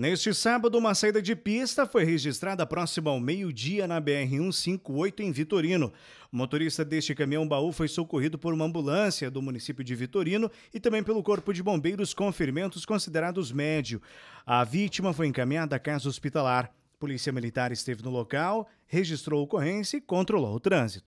Neste sábado, uma saída de pista foi registrada próxima ao meio-dia na BR-158 em Vitorino. O motorista deste caminhão baú foi socorrido por uma ambulância do município de Vitorino e também pelo Corpo de Bombeiros com ferimentos considerados médio. A vítima foi encaminhada à casa hospitalar. Polícia Militar esteve no local, registrou a ocorrência e controlou o trânsito.